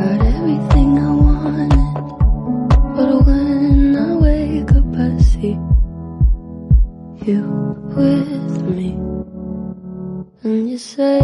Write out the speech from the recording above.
got everything I wanted. But when I wake up, I see you with me. And you say,